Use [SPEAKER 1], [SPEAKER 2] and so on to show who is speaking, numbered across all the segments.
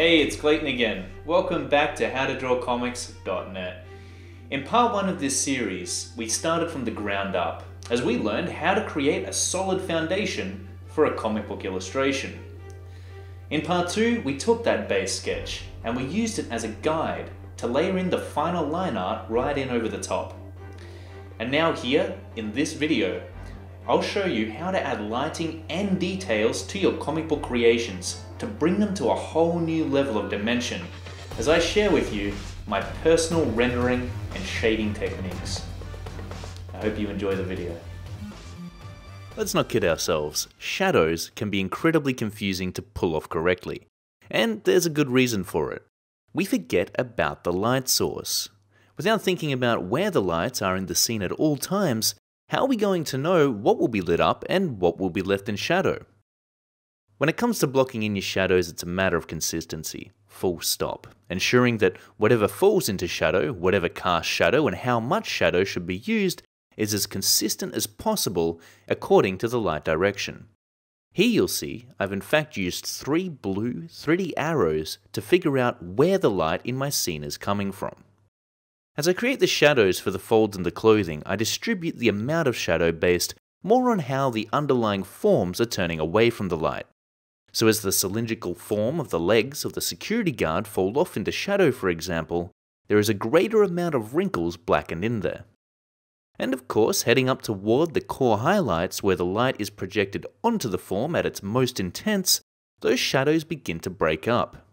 [SPEAKER 1] Hey, it's Clayton again. Welcome back to howtodrawcomics.net. In part one of this series, we started from the ground up as we learned how to create a solid foundation for a comic book illustration. In part two, we took that base sketch and we used it as a guide to layer in the final line art right in over the top. And now here, in this video, I'll show you how to add lighting and details to your comic book creations to bring them to a whole new level of dimension as I share with you my personal rendering and shading techniques. I hope you enjoy the video.
[SPEAKER 2] Let's not kid ourselves, shadows can be incredibly confusing to pull off correctly. And there's a good reason for it. We forget about the light source. Without thinking about where the lights are in the scene at all times, how are we going to know what will be lit up and what will be left in shadow? When it comes to blocking in your shadows, it's a matter of consistency, full stop. Ensuring that whatever falls into shadow, whatever casts shadow, and how much shadow should be used is as consistent as possible according to the light direction. Here you'll see I've in fact used three blue 3D arrows to figure out where the light in my scene is coming from. As I create the shadows for the folds in the clothing, I distribute the amount of shadow based more on how the underlying forms are turning away from the light. So as the cylindrical form of the legs of the security guard fall off into shadow for example, there is a greater amount of wrinkles blackened in there. And of course, heading up toward the core highlights where the light is projected onto the form at its most intense, those shadows begin to break up.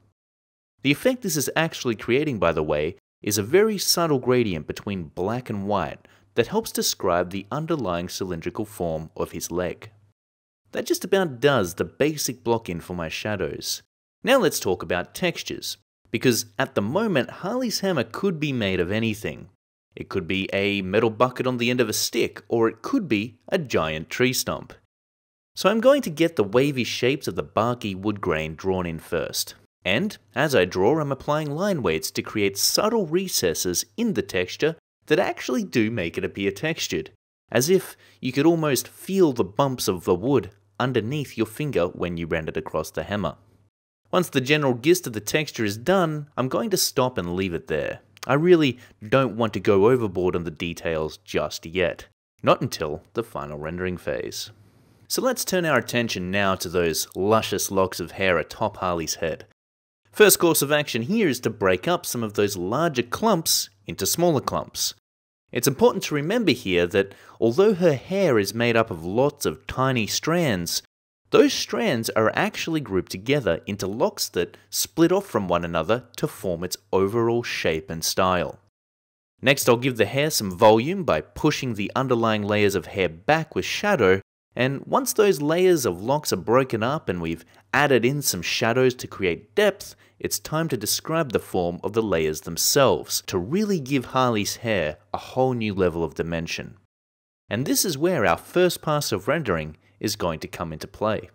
[SPEAKER 2] The effect this is actually creating, by the way, is a very subtle gradient between black and white that helps describe the underlying cylindrical form of his leg. That just about does the basic block in for my shadows. Now let's talk about textures, because at the moment Harley's hammer could be made of anything, it could be a metal bucket on the end of a stick, or it could be a giant tree stump. So I'm going to get the wavy shapes of the barky wood grain drawn in first. And, as I draw, I'm applying line weights to create subtle recesses in the texture that actually do make it appear textured, as if you could almost feel the bumps of the wood underneath your finger when you ran it across the hammer. Once the general gist of the texture is done, I'm going to stop and leave it there. I really don't want to go overboard on the details just yet, not until the final rendering phase. So let's turn our attention now to those luscious locks of hair atop Harley's head. First course of action here is to break up some of those larger clumps into smaller clumps. It's important to remember here that although her hair is made up of lots of tiny strands, those strands are actually grouped together into locks that split off from one another to form its overall shape and style. Next I'll give the hair some volume by pushing the underlying layers of hair back with shadow, and once those layers of locks are broken up and we've added in some shadows to create depth, it's time to describe the form of the layers themselves to really give Harley's hair a whole new level of dimension. And this is where our first pass of rendering is going to come into play.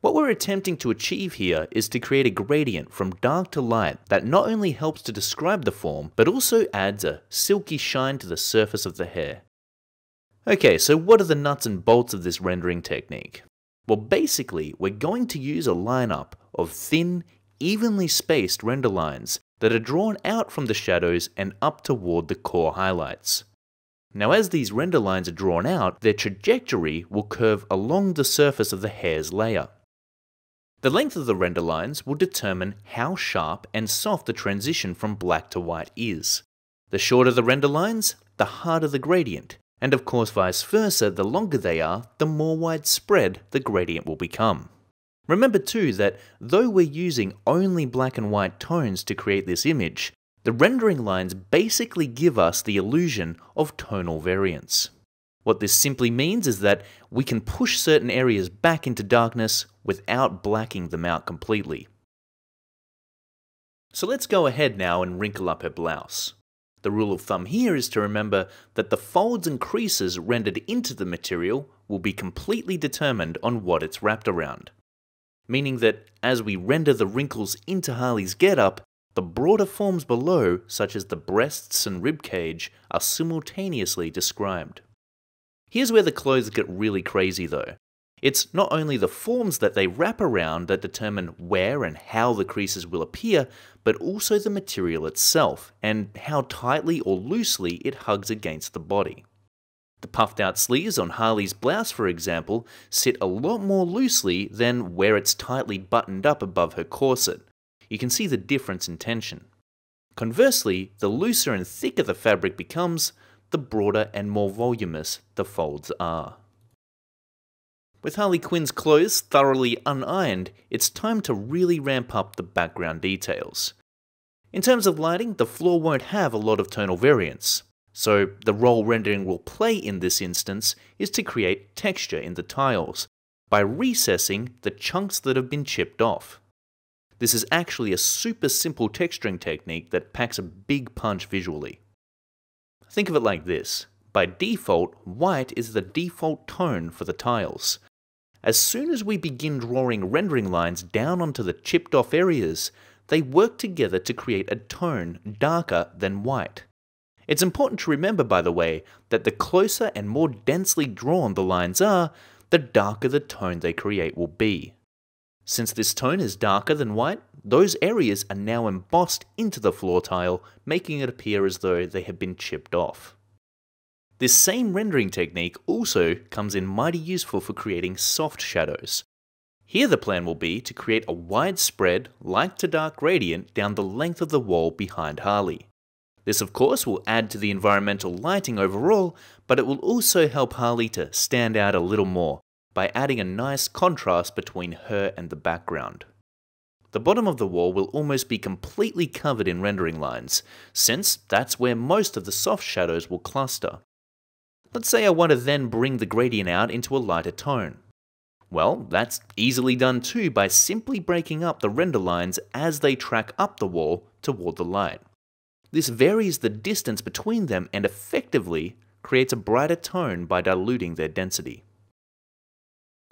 [SPEAKER 2] What we're attempting to achieve here is to create a gradient from dark to light that not only helps to describe the form, but also adds a silky shine to the surface of the hair. Okay, so what are the nuts and bolts of this rendering technique? Well, basically, we're going to use a lineup of thin, evenly spaced render lines that are drawn out from the shadows and up toward the core highlights. Now as these render lines are drawn out, their trajectory will curve along the surface of the hair's layer. The length of the render lines will determine how sharp and soft the transition from black to white is. The shorter the render lines, the harder the gradient, and of course vice versa, the longer they are, the more widespread the gradient will become. Remember too that though we're using only black and white tones to create this image, the rendering lines basically give us the illusion of tonal variance. What this simply means is that we can push certain areas back into darkness without blacking them out completely. So let's go ahead now and wrinkle up her blouse. The rule of thumb here is to remember that the folds and creases rendered into the material will be completely determined on what it's wrapped around. Meaning that as we render the wrinkles into Harley's getup, the broader forms below, such as the breasts and ribcage, are simultaneously described. Here's where the clothes get really crazy though. It's not only the forms that they wrap around that determine where and how the creases will appear, but also the material itself and how tightly or loosely it hugs against the body. The puffed out sleeves on Harley's blouse, for example, sit a lot more loosely than where it's tightly buttoned up above her corset. You can see the difference in tension. Conversely, the looser and thicker the fabric becomes, the broader and more voluminous the folds are. With Harley Quinn's clothes thoroughly unironed, it's time to really ramp up the background details. In terms of lighting, the floor won't have a lot of tonal variance, so the role rendering will play in this instance is to create texture in the tiles, by recessing the chunks that have been chipped off. This is actually a super simple texturing technique that packs a big punch visually. Think of it like this. By default, white is the default tone for the tiles, as soon as we begin drawing rendering lines down onto the chipped off areas, they work together to create a tone darker than white. It's important to remember, by the way, that the closer and more densely drawn the lines are, the darker the tone they create will be. Since this tone is darker than white, those areas are now embossed into the floor tile, making it appear as though they have been chipped off. This same rendering technique also comes in mighty useful for creating soft shadows. Here the plan will be to create a widespread light to dark gradient down the length of the wall behind Harley. This of course will add to the environmental lighting overall, but it will also help Harley to stand out a little more by adding a nice contrast between her and the background. The bottom of the wall will almost be completely covered in rendering lines, since that's where most of the soft shadows will cluster. Let's say I want to then bring the gradient out into a lighter tone. Well, that's easily done too by simply breaking up the render lines as they track up the wall toward the light. This varies the distance between them and effectively creates a brighter tone by diluting their density.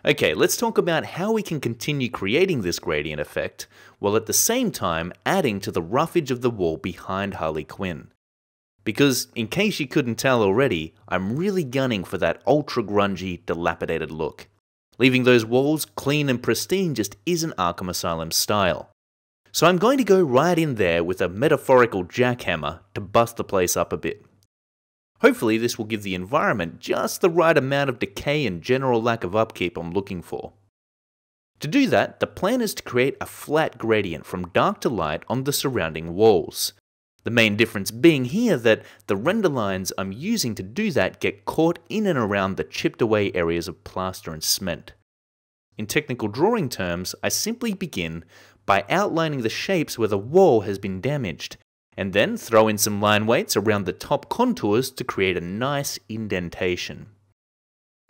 [SPEAKER 2] Okay, let's talk about how we can continue creating this gradient effect, while at the same time adding to the roughage of the wall behind Harley Quinn. Because, in case you couldn't tell already, I'm really gunning for that ultra grungy, dilapidated look. Leaving those walls clean and pristine just isn't Arkham Asylum style. So I'm going to go right in there with a metaphorical jackhammer to bust the place up a bit. Hopefully this will give the environment just the right amount of decay and general lack of upkeep I'm looking for. To do that, the plan is to create a flat gradient from dark to light on the surrounding walls, the main difference being here that the render lines I'm using to do that get caught in and around the chipped away areas of plaster and cement. In technical drawing terms, I simply begin by outlining the shapes where the wall has been damaged, and then throw in some line weights around the top contours to create a nice indentation.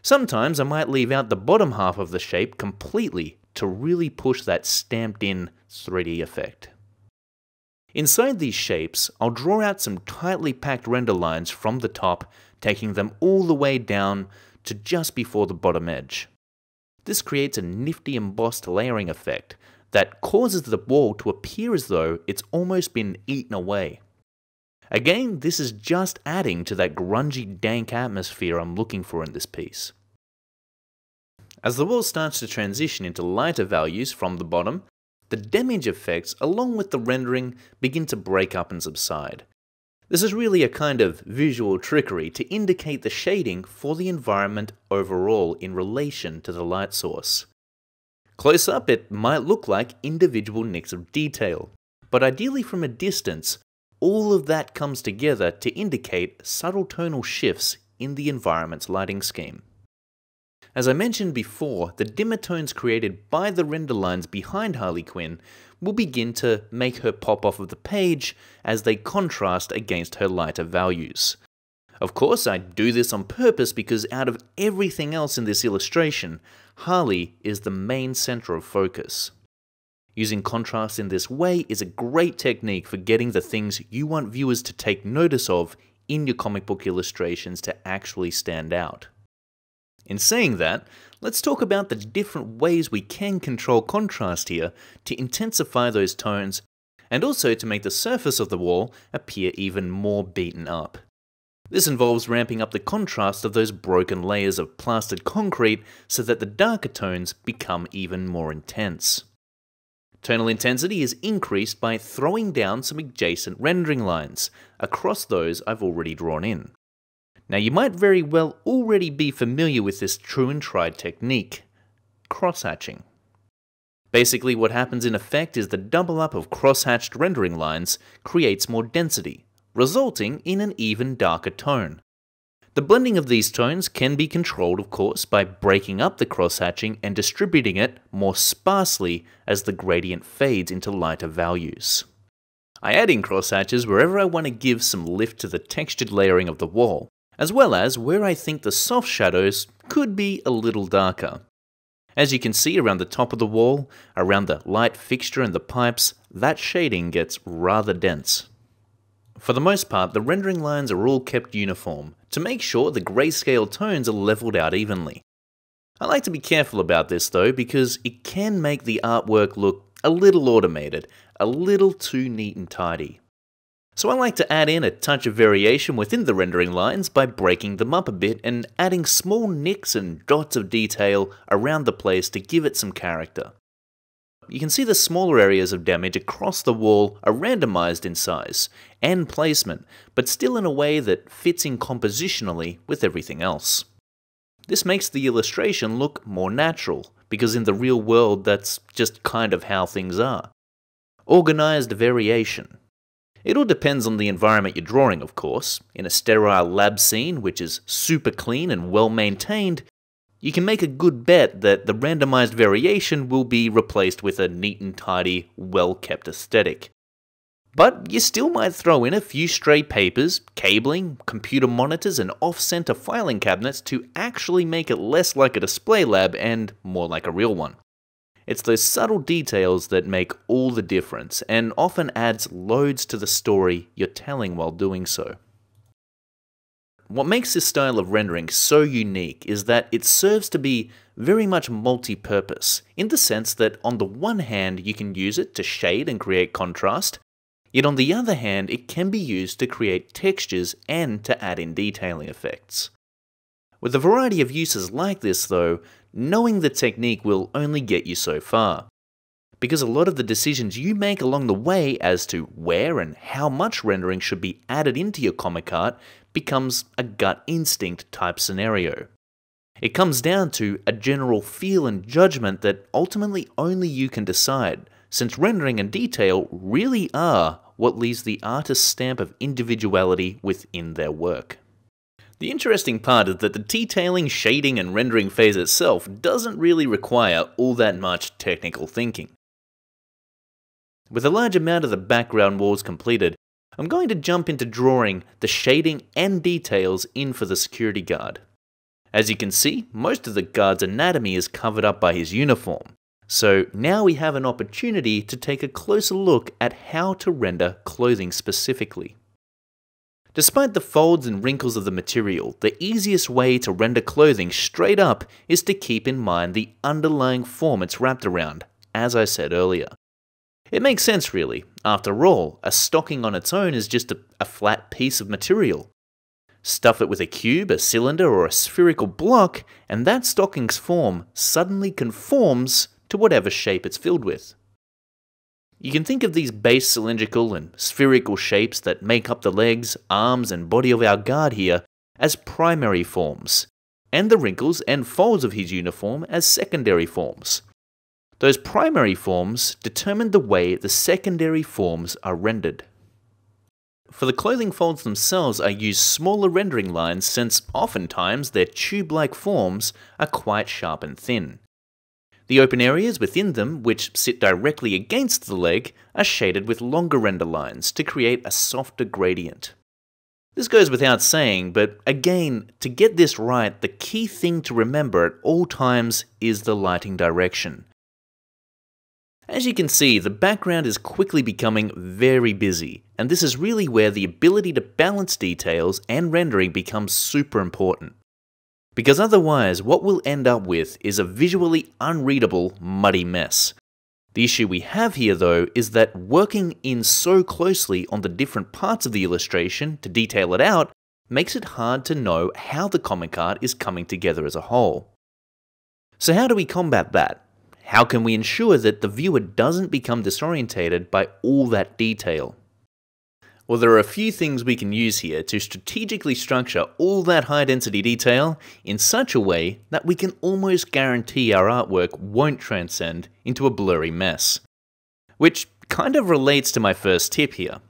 [SPEAKER 2] Sometimes I might leave out the bottom half of the shape completely to really push that stamped in 3D effect. Inside these shapes, I'll draw out some tightly packed render lines from the top, taking them all the way down to just before the bottom edge. This creates a nifty embossed layering effect that causes the wall to appear as though it's almost been eaten away. Again, this is just adding to that grungy dank atmosphere I'm looking for in this piece. As the wall starts to transition into lighter values from the bottom, the damage effects, along with the rendering, begin to break up and subside. This is really a kind of visual trickery to indicate the shading for the environment overall in relation to the light source. Close up, it might look like individual nicks of detail, but ideally from a distance, all of that comes together to indicate subtle tonal shifts in the environment's lighting scheme. As I mentioned before, the dimmer tones created by the render lines behind Harley Quinn will begin to make her pop off of the page as they contrast against her lighter values. Of course, I do this on purpose because out of everything else in this illustration, Harley is the main center of focus. Using contrast in this way is a great technique for getting the things you want viewers to take notice of in your comic book illustrations to actually stand out. In saying that, let's talk about the different ways we can control contrast here to intensify those tones and also to make the surface of the wall appear even more beaten up. This involves ramping up the contrast of those broken layers of plastered concrete so that the darker tones become even more intense. Tonal intensity is increased by throwing down some adjacent rendering lines across those I've already drawn in. Now you might very well already be familiar with this true and tried technique, crosshatching. Basically what happens in effect is the double up of crosshatched rendering lines creates more density, resulting in an even darker tone. The blending of these tones can be controlled, of course, by breaking up the crosshatching and distributing it more sparsely as the gradient fades into lighter values. I add in crosshatches wherever I want to give some lift to the textured layering of the wall, as well as where I think the soft shadows could be a little darker. As you can see around the top of the wall, around the light fixture and the pipes, that shading gets rather dense. For the most part, the rendering lines are all kept uniform, to make sure the grayscale tones are leveled out evenly. I like to be careful about this though, because it can make the artwork look a little automated, a little too neat and tidy. So I like to add in a touch of variation within the rendering lines by breaking them up a bit and adding small nicks and dots of detail around the place to give it some character. You can see the smaller areas of damage across the wall are randomized in size and placement, but still in a way that fits in compositionally with everything else. This makes the illustration look more natural, because in the real world that's just kind of how things are. Organized variation. It all depends on the environment you're drawing, of course. In a sterile lab scene, which is super clean and well maintained, you can make a good bet that the randomized variation will be replaced with a neat and tidy, well kept aesthetic. But you still might throw in a few stray papers, cabling, computer monitors, and off center filing cabinets to actually make it less like a display lab and more like a real one. It's those subtle details that make all the difference and often adds loads to the story you're telling while doing so. What makes this style of rendering so unique is that it serves to be very much multi-purpose, in the sense that on the one hand you can use it to shade and create contrast, yet on the other hand it can be used to create textures and to add in detailing effects. With a variety of uses like this though, knowing the technique will only get you so far. Because a lot of the decisions you make along the way as to where and how much rendering should be added into your comic art becomes a gut instinct type scenario. It comes down to a general feel and judgment that ultimately only you can decide, since rendering and detail really are what leaves the artist's stamp of individuality within their work. The interesting part is that the detailing, shading, and rendering phase itself doesn't really require all that much technical thinking. With a large amount of the background walls completed, I'm going to jump into drawing the shading and details in for the security guard. As you can see, most of the guard's anatomy is covered up by his uniform, so now we have an opportunity to take a closer look at how to render clothing specifically. Despite the folds and wrinkles of the material, the easiest way to render clothing straight up is to keep in mind the underlying form it's wrapped around, as I said earlier. It makes sense, really. After all, a stocking on its own is just a, a, flat piece of material. Stuff it with a cube, a cylinder, or a spherical block, and that stocking's form suddenly conforms to whatever shape it's filled with. You can think of these base cylindrical and spherical shapes that make up the legs, arms, and body of our guard here as primary forms, and the wrinkles and folds of his uniform as secondary forms. Those primary forms determine the way the secondary forms are rendered. For the clothing folds themselves, I use smaller rendering lines since oftentimes their tube-like forms are quite sharp and thin. The open areas within them, which sit directly against the leg, are shaded with longer render lines to create a softer gradient. This goes without saying, but again, to get this right, the key thing to remember at all times is the lighting direction. As you can see, the background is quickly becoming very busy, and this is really where the ability to balance details and rendering becomes super important. Because otherwise, what we'll end up with is a visually unreadable, muddy mess. The issue we have here though is that working in so closely on the different parts of the illustration to detail it out makes it hard to know how the comic art is coming together as a whole. So, how do we combat that? How can we ensure that the viewer doesn't become disorientated by all that detail? Well, there are a few things we can use here to strategically structure all that high density detail in such a way that we can almost guarantee our artwork won't transcend into a blurry mess. Which kind of relates to my first tip here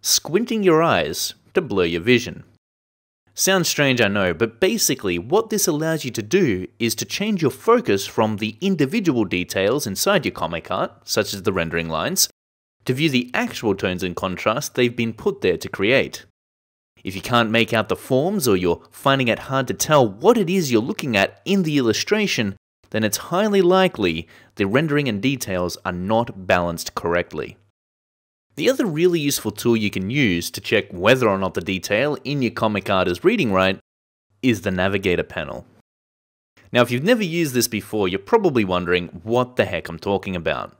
[SPEAKER 2] squinting your eyes to blur your vision. Sounds strange, I know, but basically, what this allows you to do is to change your focus from the individual details inside your comic art, such as the rendering lines, to view the actual tones and contrast they've been put there to create. If you can't make out the forms or you're finding it hard to tell what it is you're looking at in the illustration, then it's highly likely the rendering and details are not balanced correctly. The other really useful tool you can use to check whether or not the detail in your comic art is reading right is the Navigator panel. Now, if you've never used this before, you're probably wondering what the heck I'm talking about.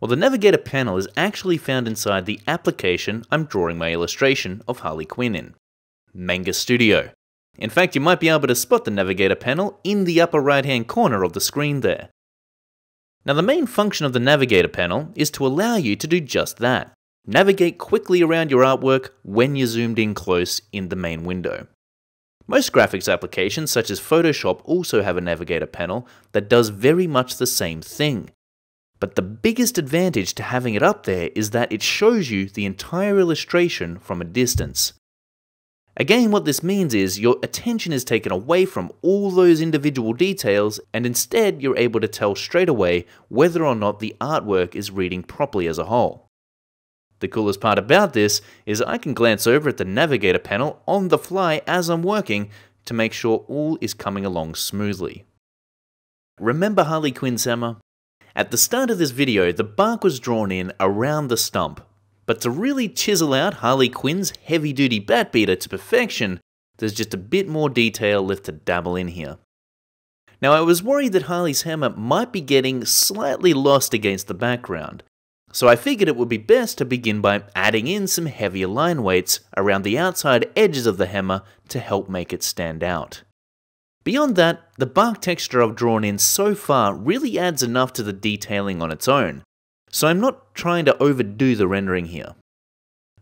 [SPEAKER 2] Well, the Navigator panel is actually found inside the application I'm drawing my illustration of Harley Quinn in, Manga Studio. In fact, you might be able to spot the Navigator panel in the upper right hand corner of the screen there. Now, the main function of the Navigator panel is to allow you to do just that navigate quickly around your artwork when you're zoomed in close in the main window. Most graphics applications, such as Photoshop, also have a Navigator panel that does very much the same thing. But the biggest advantage to having it up there is that it shows you the entire illustration from a distance. Again, what this means is your attention is taken away from all those individual details and instead you're able to tell straight away whether or not the artwork is reading properly as a whole. The coolest part about this is I can glance over at the navigator panel on the fly as I'm working to make sure all is coming along smoothly. Remember Harley Quinn's hammer? At the start of this video, the bark was drawn in around the stump, but to really chisel out Harley Quinn's heavy duty bat beater to perfection, there's just a bit more detail left to dabble in here. Now, I was worried that Harley's hammer might be getting slightly lost against the background, so I figured it would be best to begin by adding in some heavier line weights around the outside edges of the hammer to help make it stand out. Beyond that, the bark texture I've drawn in so far really adds enough to the detailing on its own, so I'm not trying to overdo the rendering here.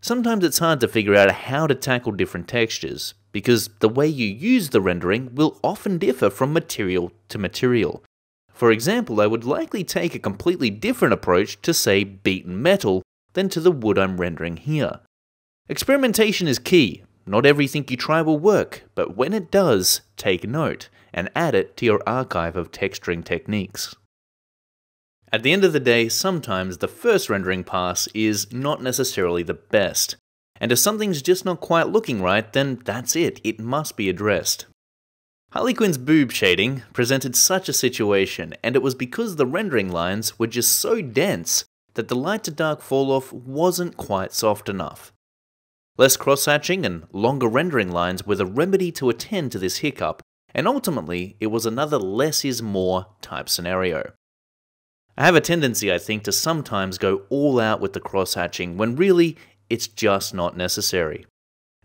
[SPEAKER 2] Sometimes it's hard to figure out how to tackle different textures, because the way you use the rendering will often differ from material to material. For example, I would likely take a completely different approach to, say, beaten metal than to the wood I'm rendering here. Experimentation is key, not everything you try will work, but when it does, take note and add it to your archive of texturing techniques. At the end of the day, sometimes the first rendering pass is not necessarily the best, and if something's just not quite looking right, then that's it, it must be addressed. Harley Quinn's boob shading presented such a situation, and it was because the rendering lines were just so dense that the light to dark fall off wasn't quite soft enough. Less cross-hatching and longer rendering lines were the remedy to attend to this hiccup, and ultimately it was another less is more type scenario. I have a tendency, I think, to sometimes go all out with the cross-hatching when really it's just not necessary.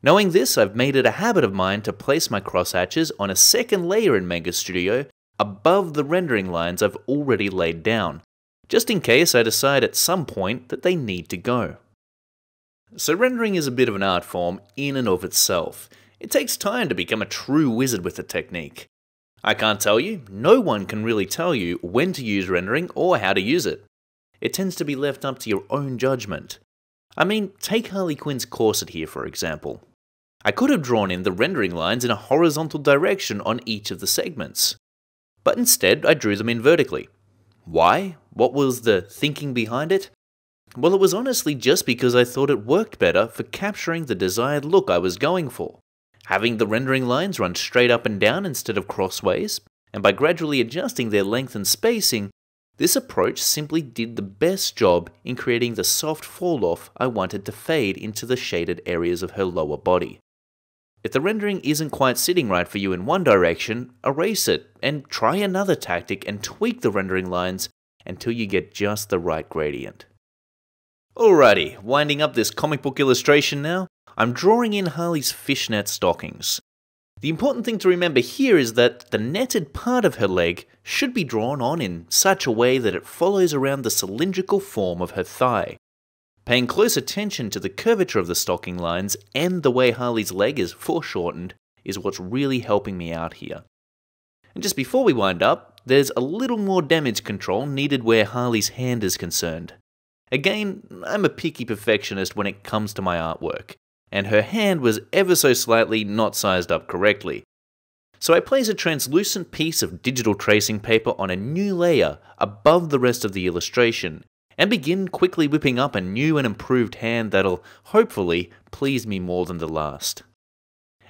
[SPEAKER 2] Knowing this, I've made it a habit of mine to place my crosshatches on a second layer in Manga Studio above the rendering lines I've already laid down, just in case I decide at some point that they need to go. So rendering is a bit of an art form in and of itself. It takes time to become a true wizard with the technique. I can't tell you, no one can really tell you when to use rendering or how to use it. It tends to be left up to your own judgment. I mean, take Harley Quinn's corset here for example. I could have drawn in the rendering lines in a horizontal direction on each of the segments. But instead, I drew them in vertically. Why? What was the thinking behind it? Well, it was honestly just because I thought it worked better for capturing the desired look I was going for. Having the rendering lines run straight up and down instead of crossways, and by gradually adjusting their length and spacing, this approach simply did the best job in creating the soft fall off I wanted to fade into the shaded areas of her lower body. If the rendering isn't quite sitting right for you in one direction, erase it and try another tactic and tweak the rendering lines until you get just the right gradient. Alrighty, winding up this comic book illustration now, I'm drawing in Harley's fishnet stockings. The important thing to remember here is that the netted part of her leg should be drawn on in such a way that it follows around the cylindrical form of her thigh. Paying close attention to the curvature of the stocking lines and the way Harley's leg is foreshortened is what's really helping me out here. And just before we wind up, there's a little more damage control needed where Harley's hand is concerned. Again, I'm a picky perfectionist when it comes to my artwork, and her hand was ever so slightly not sized up correctly. So I place a translucent piece of digital tracing paper on a new layer above the rest of the illustration, and begin quickly whipping up a new and improved hand that'll hopefully please me more than the last.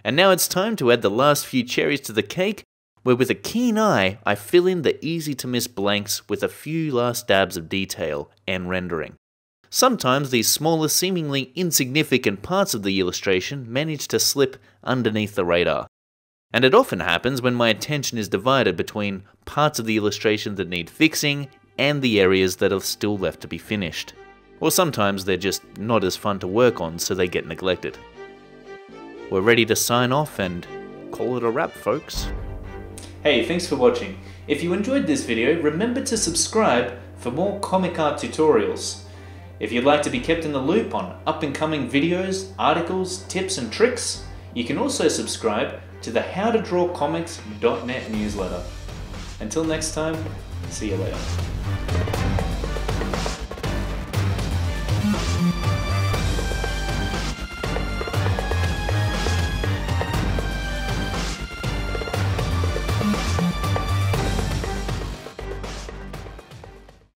[SPEAKER 2] And now it's time to add the last few cherries to the cake, where with a keen eye I fill in the easy to miss blanks with a few last dabs of detail and rendering. Sometimes these smaller, seemingly insignificant parts of the illustration manage to slip underneath the radar. And it often happens when my attention is divided between parts of the illustration that need fixing and the areas that are still left to be finished. Or sometimes they're just not as fun to work on, so they get neglected. We're ready to sign off and call it a wrap, folks.
[SPEAKER 1] Hey, thanks for watching. If you enjoyed this video, remember to subscribe for more comic art tutorials. If you'd like to be kept in the loop on up and coming videos, articles, tips and tricks, you can also subscribe to the howtodrawcomics.net newsletter. Until next time, see you later.